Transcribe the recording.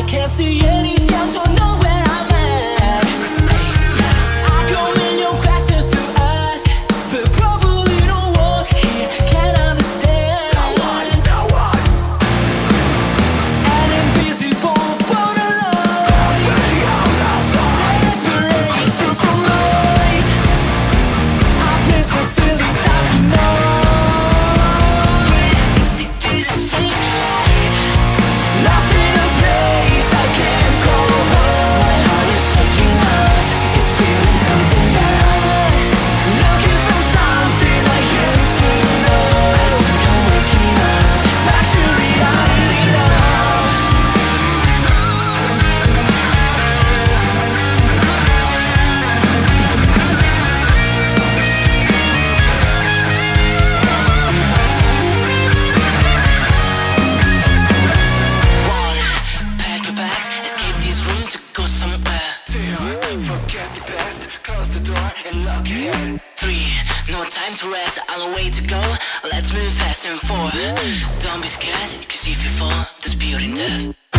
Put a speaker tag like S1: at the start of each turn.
S1: I can't see anything, oh, don't know where the
S2: close the door and.
S3: Three, no time to rest, a long way to go. Let's move fast. And four, don't be scared, cause if you fall, there's beauty in death.